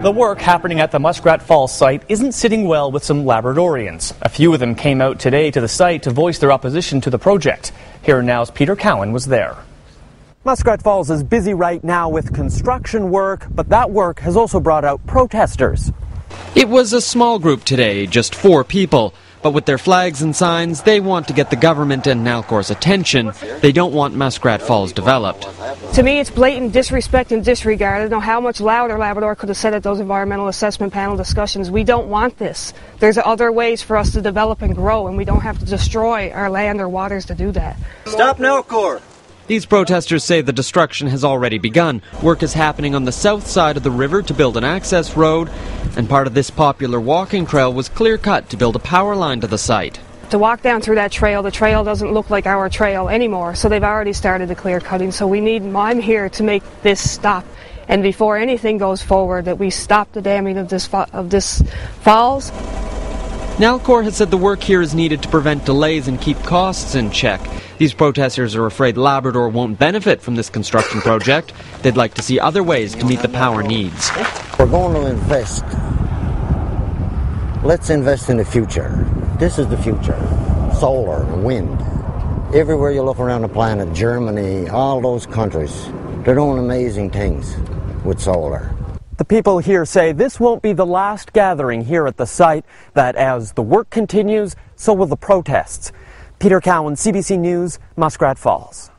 The work happening at the Muskrat Falls site isn't sitting well with some Labradorians. A few of them came out today to the site to voice their opposition to the project. Here now's Peter Cowan was there. Muskrat Falls is busy right now with construction work, but that work has also brought out protesters. It was a small group today, just four people. But with their flags and signs, they want to get the government and Nalcor's attention. They don't want Muskrat Falls developed. To me, it's blatant disrespect and disregard. I don't know how much louder Labrador could have said at those environmental assessment panel discussions. We don't want this. There's other ways for us to develop and grow, and we don't have to destroy our land or waters to do that. Stop Nalcor! These protesters say the destruction has already begun. Work is happening on the south side of the river to build an access road, and part of this popular walking trail was clear cut to build a power line to the site. To walk down through that trail, the trail doesn't look like our trail anymore, so they've already started the clear cutting. So we need, I'm here to make this stop. And before anything goes forward, that we stop the damming of this, of this falls. Nalcor has said the work here is needed to prevent delays and keep costs in check. These protesters are afraid Labrador won't benefit from this construction project. They'd like to see other ways to meet the power needs. We're going to invest. Let's invest in the future. This is the future. Solar, wind. Everywhere you look around the planet, Germany, all those countries, they're doing amazing things with solar. The people here say this won't be the last gathering here at the site, that as the work continues, so will the protests. Peter Cowan, CBC News, Muskrat Falls.